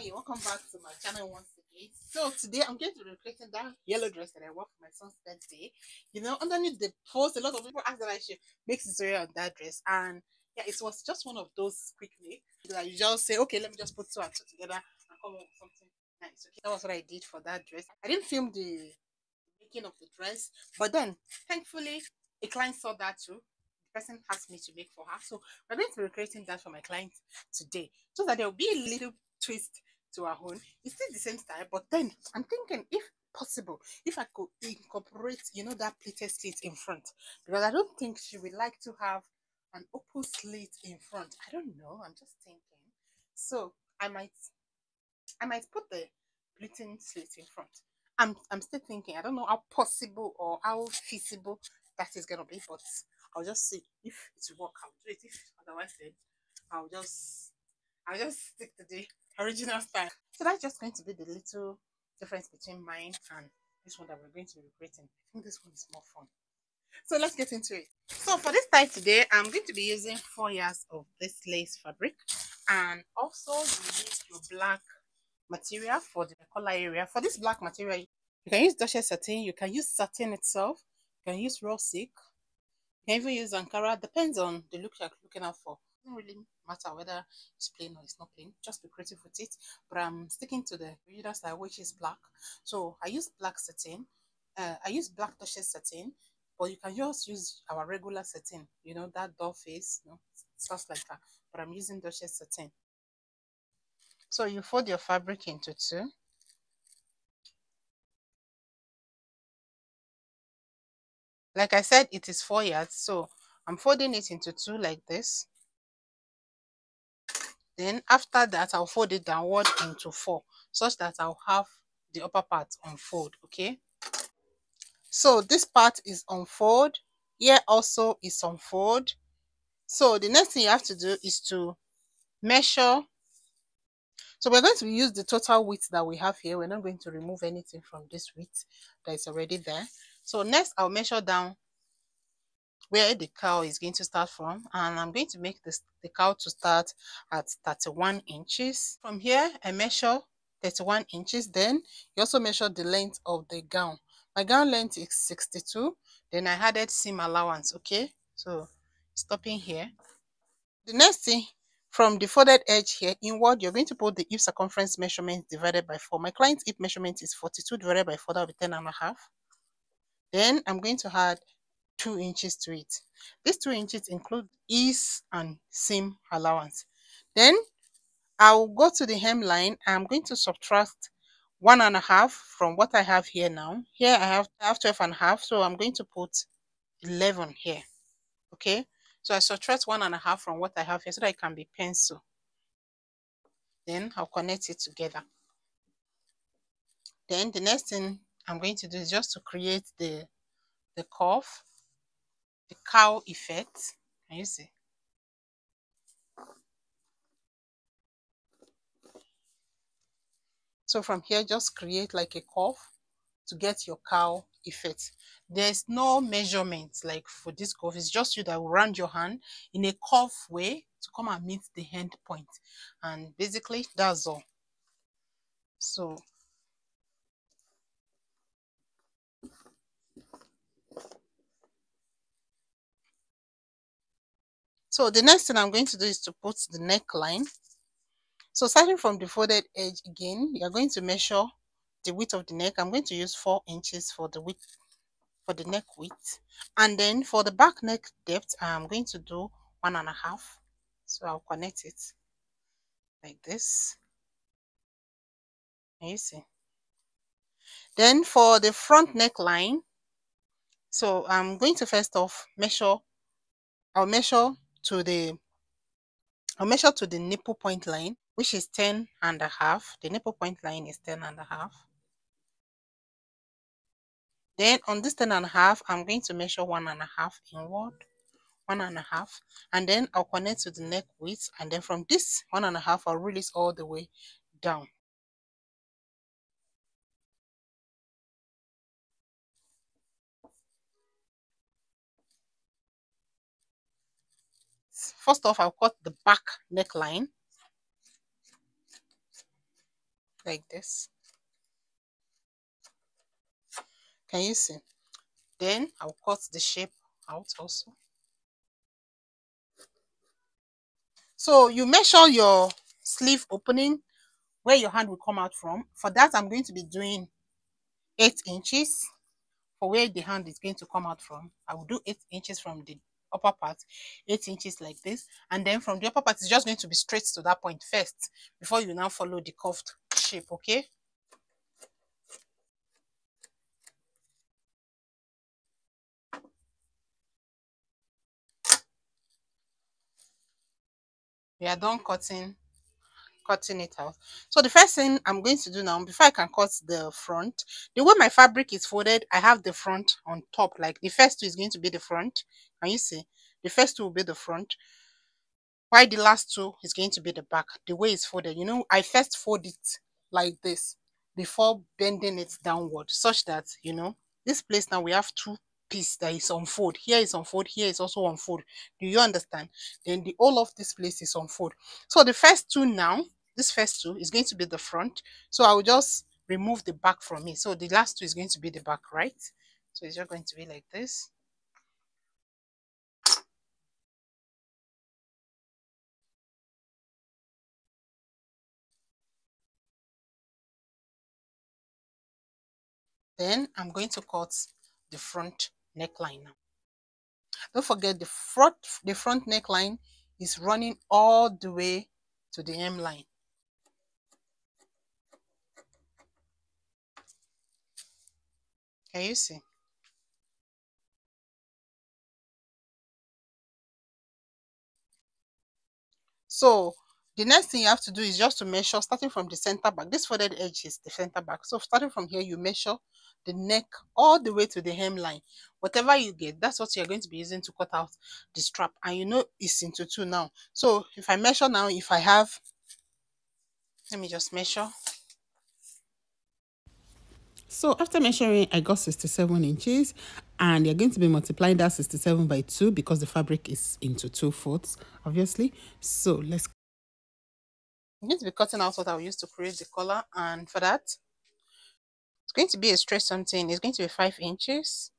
you welcome back to my channel once again? So today i'm going to be recreating that yellow dress that i wore for my son's birthday. You know underneath the post a lot of people asked that i should make tutorial on that dress. And yeah it was just one of those quickly that you just say okay let me just put two and two together and come up with something nice. Okay that was what i did for that dress. I didn't film the making of the dress but then thankfully a client saw that too. The person asked me to make for her. So we're going to be recreating that for my client today. So that there will be a little twist to our own. It's still the same style, but then I'm thinking if possible, if I could incorporate, you know, that pleated slit in front. Because I don't think she would like to have an open slit in front. I don't know. I'm just thinking. So I might I might put the pleating slit in front. I'm I'm still thinking. I don't know how possible or how feasible that is gonna be, but I'll just see if it will work. I'll do it. If otherwise, then I'll just I'll just stick to the original style. So that's just going to be the little difference between mine and this one that we're going to be creating. I think this one is more fun. So let's get into it. So for this style today, I'm going to be using four yards of this lace fabric and also you use your black material for the collar area. For this black material, you can use Duchess satin, you can use satin itself, you can use raw silk, you can even use Ankara, depends on the look you're looking out for. Doesn't really matter whether it's plain or it's not plain, just be creative with it. But I'm sticking to the original style, which is black. So I use black satin. Uh, I use black Duchess satin, but you can just use our regular satin, you know, that doll face, you know, stuff like that. But I'm using Duchess satin. So you fold your fabric into two. Like I said, it is four yards, so I'm folding it into two like this. Then after that, I'll fold it downward into four, such that I'll have the upper part unfold, okay? So this part is unfold. Here also is unfold. So the next thing you have to do is to measure. So we're going to use the total width that we have here. We're not going to remove anything from this width that is already there. So next I'll measure down where the cowl is going to start from and I'm going to make this the cowl to start at 31 inches. From here I measure 31 inches then you also measure the length of the gown. My gown length is 62 then I added seam allowance okay so stopping here. The next thing from the folded edge here inward you're going to put the hip circumference measurement divided by 4. My client's hip measurement is 42 divided by 4 that will be 10 and a half. Then I'm going to add 2 inches to it. These 2 inches include ease and seam allowance. Then I'll go to the hemline. I'm going to subtract one and a half from what I have here now. Here I have, I have 12 and a half, so I'm going to put 11 here. Okay, so I subtract one and a half from what I have here so that it can be pencil. Then I'll connect it together. Then the next thing I'm going to do is just to create the the curve, the cowl effect. Can you see? So from here, just create like a curve to get your cowl effect. There's no measurement like for this curve. It's just you that will round your hand in a curve way to come and meet the end point. And basically, that's all. So So the next thing I'm going to do is to put the neckline. So starting from the folded edge again, you're going to measure the width of the neck. I'm going to use 4 inches for the width for the neck width. And then for the back neck depth, I'm going to do one and a half. So I'll connect it like this. You see. Then for the front neckline, so I'm going to first off measure, I'll measure to the I'll measure to the nipple point line, which is 10 and a half. The nipple point line is 10 and a half. Then on this 10 and a half, I'm going to measure one and a half inward, one and a half, and then I'll connect to the neck width, and then from this one and a half, I'll release all the way down. First off, I'll cut the back neckline. like this. Can you see? Then I'll cut the shape out also. So you measure your sleeve opening where your hand will come out from. For that I'm going to be doing 8 inches for where the hand is going to come out from. I will do 8 inches from the upper part 8 inches like this. And then from the upper part it's just going to be straight to that point first before you now follow the curved shape okay? We are done cutting cutting it out so the first thing i'm going to do now before i can cut the front the way my fabric is folded i have the front on top. Like the first two is going to be the front. Can you see? The first two will be the front while the last two is going to be the back the way it's folded. You know i first fold it like this before bending it downward such that you know this place now we have two piece that is on fold here is on fold here is also on fold do you understand? Then the all of this place is on fold so the first two now this first two is going to be the front. So i will just remove the back from it. So the last two is going to be the back right? So it's just going to be like this. Then i'm going to cut the front neckline now. Don't forget the front the front neckline is running all the way to the m hemline. Can you see? So the next thing you have to do is just to measure starting from the center back. This folded edge is the center back. So starting from here, you measure the neck all the way to the hemline. Whatever you get, that's what you're going to be using to cut out the strap. And you know it's into two now. So if I measure now, if I have, let me just measure. So after measuring, I got 67 inches and you're going to be multiplying that 67 by 2 because the fabric is into two fourths, obviously. So let's I'm going to be cutting out what I'll use to create the collar and for that it's going to be a straight something. It's going to be 5 inches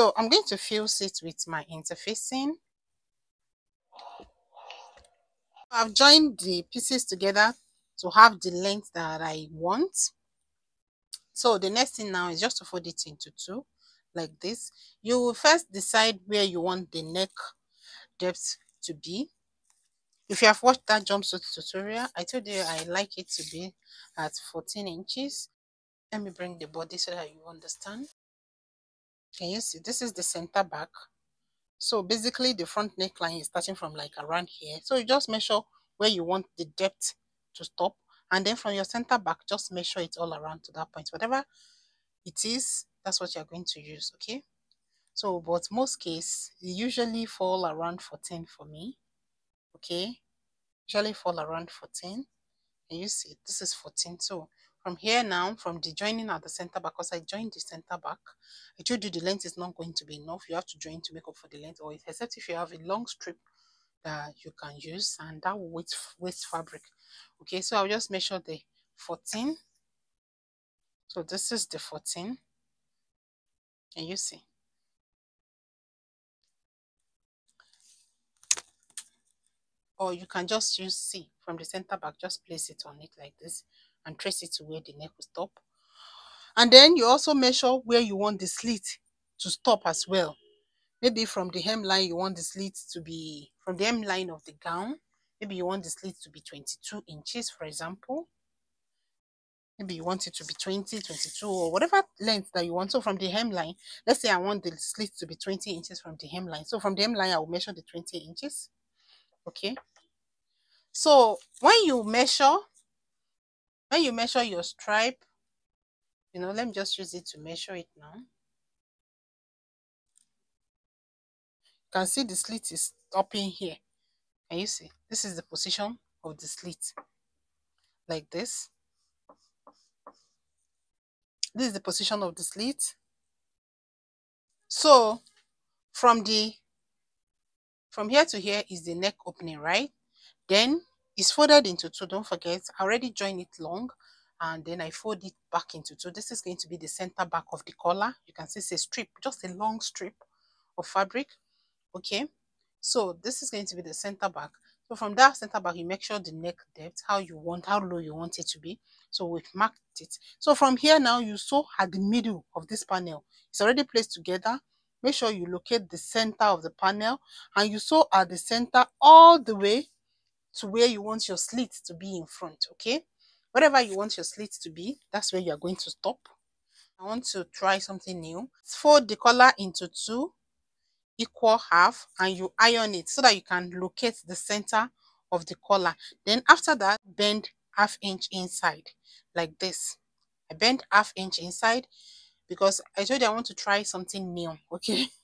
So I'm going to fuse it with my interfacing. I've joined the pieces together to have the length that I want. So the next thing now is just to fold it into two like this. You will first decide where you want the neck depth to be. If you have watched that jumpsuit tutorial, I told you I like it to be at 14 inches. Let me bring the body so that you understand. Can you see? This is the center back. So basically the front neckline is starting from like around here. So you just measure where you want the depth to stop. And then from your center back, just measure it all around to that point. Whatever it is, that's what you're going to use, okay? So, but most case, usually fall around 14 for me, okay? Usually fall around 14. And you see, this is 14. So from here now, from the joining at the center back, because I joined the center back, I told you the length is not going to be enough. You have to join to make up for the length, or except if you have a long strip that you can use, and that will waste, waste fabric. Okay, so I'll just measure the 14. So this is the 14. And you see. Or you can just use C from the center back, just place it on it like this and trace it to where the neck will stop. And then you also measure where you want the slit to stop as well. Maybe from the hemline, you want the slit to be, from the hemline of the gown, maybe you want the slit to be 22 inches, for example. Maybe you want it to be 20, 22, or whatever length that you want. So from the hemline, let's say I want the slit to be 20 inches from the hemline. So from the hemline, I will measure the 20 inches. Okay. So when you measure, when you measure your stripe, you know, let me just use it to measure it now. You can see the slit is stopping here. Can you see? This is the position of the slit. Like this. This is the position of the slit. So from the from here to here is the neck opening right? Then it's folded into two don't forget. I already joined it long and then i fold it back into two. This is going to be the center back of the collar. You can see it's a strip just a long strip of fabric okay? So this is going to be the center back. So from that center back you make sure the neck depth how you want how low you want it to be. So we've marked it. So from here now you sew at the middle of this panel. It's already placed together. Make sure you locate the center of the panel and you sew at the center all the way to where you want your slit to be in front okay? Whatever you want your slit to be that's where you are going to stop. I want to try something new. Fold the collar into two equal half and you iron it so that you can locate the center of the collar. Then after that bend half inch inside like this. I bend half inch inside because i told you i want to try something new okay?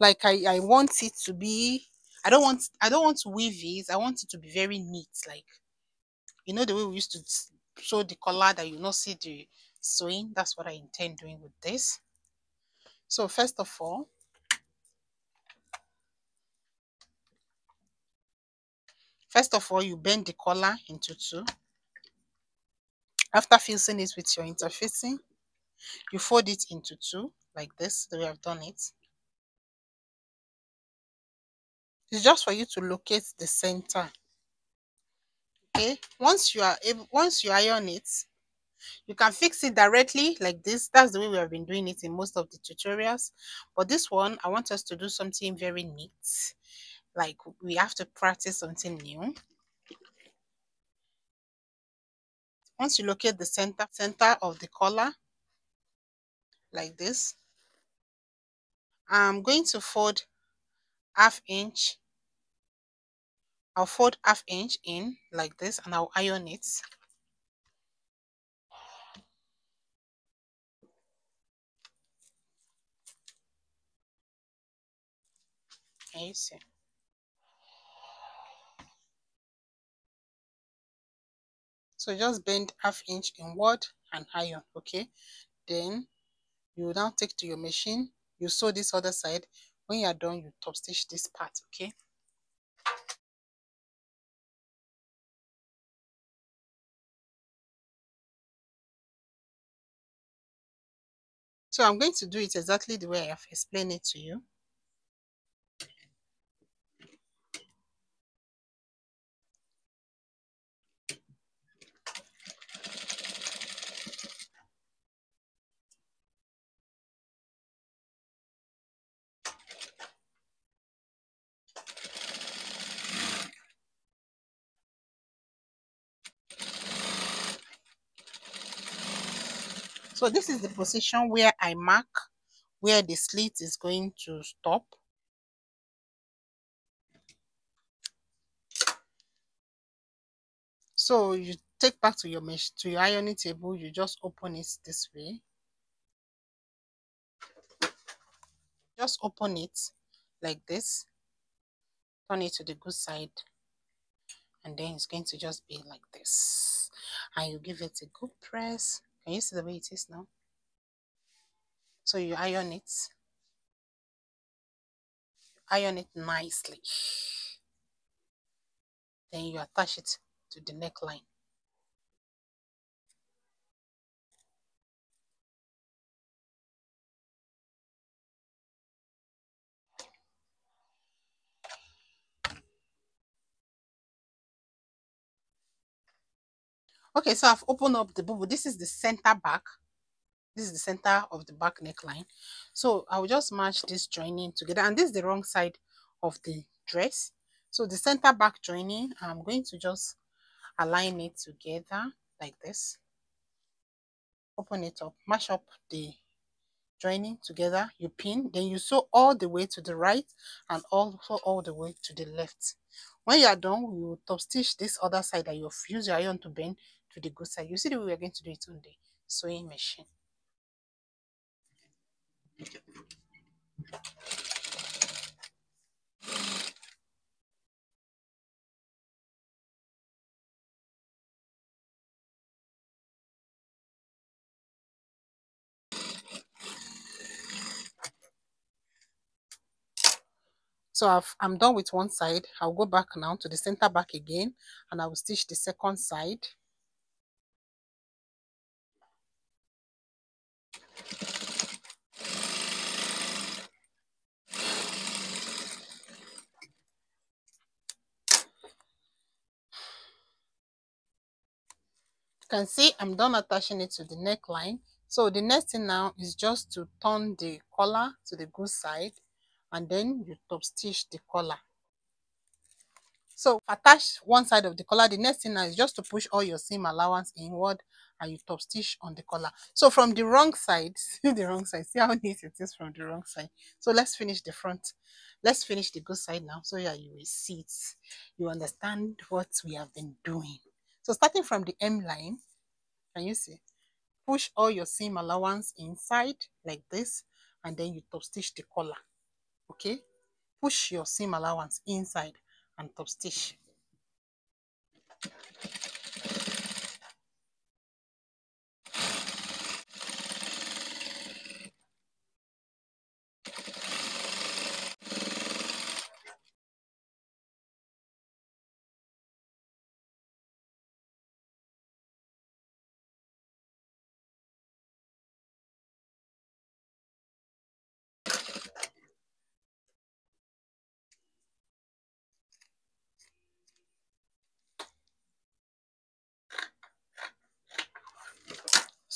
Like i i want it to be i don't want i don't want to weave i want it to be very neat like you know the way we used to sew the collar that you not see the sewing that's what i intend doing with this so first of all First of all, you bend the collar into two. After fusing it with your interfacing, you fold it into two like this, the way I've done it. It's just for you to locate the center. Okay, once you are able, once you iron it, you can fix it directly like this. That's the way we have been doing it in most of the tutorials. But this one, I want us to do something very neat like we have to practice something new once you locate the center center of the collar like this i'm going to fold half inch i'll fold half inch in like this and i'll iron it Can you see? So just bend half inch inward and iron, okay? Then you now take to your machine, you sew this other side. When you are done, you top stitch this part, okay? So I'm going to do it exactly the way I have explained it to you. So this is the position where I mark where the slit is going to stop. So you take back to your mesh to your ironing table, you just open it this way. Just open it like this. Turn it to the good side. And then it's going to just be like this. And you give it a good press. Can you see the way it is now? So you iron it. Iron it nicely. Then you attach it to the neckline. Okay, so I've opened up the bubu. This is the center back. This is the center of the back neckline. So I will just match this joining together. And this is the wrong side of the dress. So the center back joining, I'm going to just align it together like this. Open it up, mash up the joining together, you pin, then you sew all the way to the right and also all the way to the left. When you are done, will top stitch this other side that you've used your iron to bend to the good side. You see the way we are going to do it on the sewing machine. So I've, i'm done with one side. I'll go back now to the center back again and i will stitch the second side. You can see I'm done attaching it to the neckline. So the next thing now is just to turn the collar to the good side and then you top stitch the collar. So attach one side of the collar. The next thing now is just to push all your seam allowance inward and you top stitch on the collar. So from the wrong side, see the wrong side, see how neat it is from the wrong side. So let's finish the front. Let's finish the good side now so yeah, you will see it. You understand what we have been doing. So starting from the M line, can you see? Push all your seam allowance inside like this and then you top stitch the collar. Okay? Push your seam allowance inside and top stitch.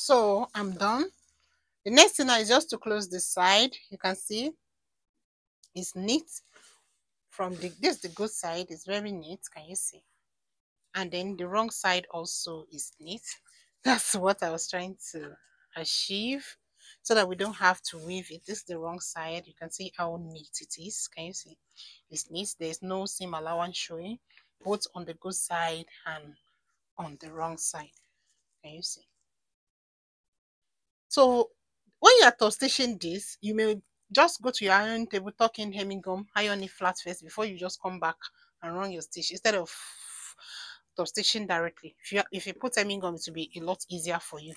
So I'm done. The next thing is just to close the side. You can see it's neat from the this the good side is very neat. Can you see? And then the wrong side also is neat. That's what I was trying to achieve so that we don't have to weave it. This is the wrong side. You can see how neat it is. Can you see? It's neat. There's no seam allowance showing both on the good side and on the wrong side. Can you see? So when you are top stitching this, you may just go to your iron table, tuck in hemming gum, iron it flat first before you just come back and run your stitch instead of top stitching directly. If you if you put hemming gum, it will be a lot easier for you.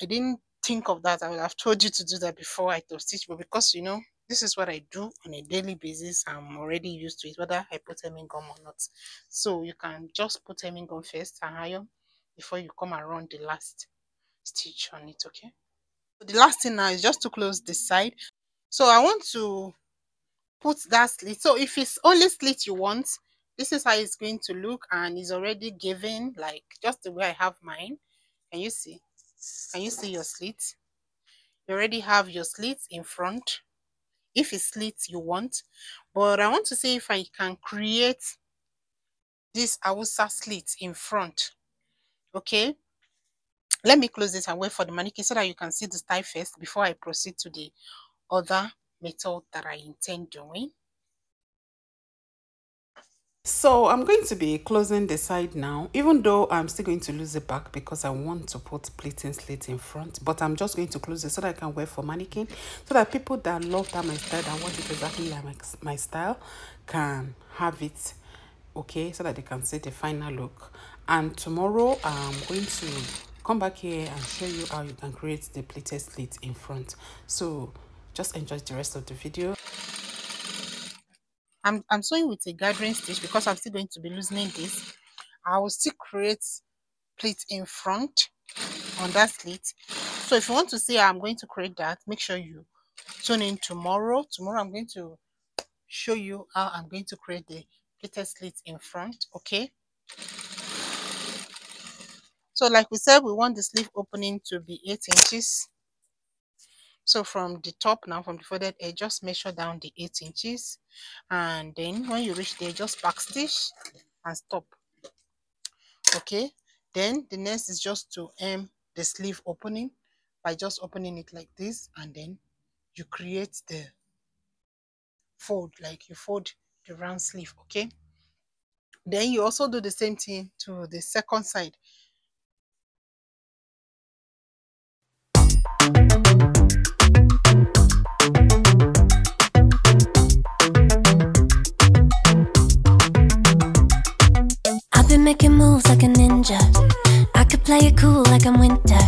I didn't think of that. I would have told you to do that before I stitch, but because you know this is what I do on a daily basis, I'm already used to it, whether I put hemming gum or not. So you can just put hemming gum first and iron before you come around the last stitch on it okay? So the last thing now is just to close the side. So i want to put that slit. So if it's only slit you want this is how it's going to look and it's already given like just the way i have mine. Can you see? Can you see your slit? You already have your slit in front if it's slit you want. But i want to see if i can create this awusa slit in front okay let me close this and wait for the mannequin so that you can see the style first before I proceed to the other method that I intend doing. So I'm going to be closing the side now, even though I'm still going to lose the back because I want to put pleating slit in front. But I'm just going to close it so that I can wear for mannequin. So that people that love that my style, that want it exactly like my, my style, can have it, okay? So that they can see the final look. And tomorrow I'm going to come back here and show you how you can create the pleated slit in front. So just enjoy the rest of the video. I'm i'm sewing with a gathering stitch because i'm still going to be loosening this. I will still create pleat in front on that slit so if you want to see i'm going to create that make sure you tune in tomorrow. Tomorrow i'm going to show you how i'm going to create the pleated slit in front okay so like we said, we want the sleeve opening to be 8 inches. So from the top now, from the folded edge, just measure down the 8 inches. And then when you reach there, just back stitch and stop. Okay. Then the next is just to hem the sleeve opening by just opening it like this. And then you create the fold, like you fold the round sleeve. Okay. Then you also do the same thing to the second side. I've been making moves like a ninja. I can play it cool like I'm winter.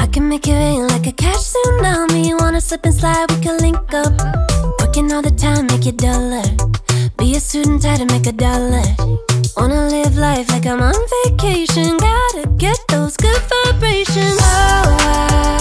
I can make it rain like a cash tsunami. Wanna slip and slide, we can link up. Working all the time, make it duller. Be a student, try to make a dollar. Wanna live life like I'm on vacation. Gotta get those good vibrations. Oh,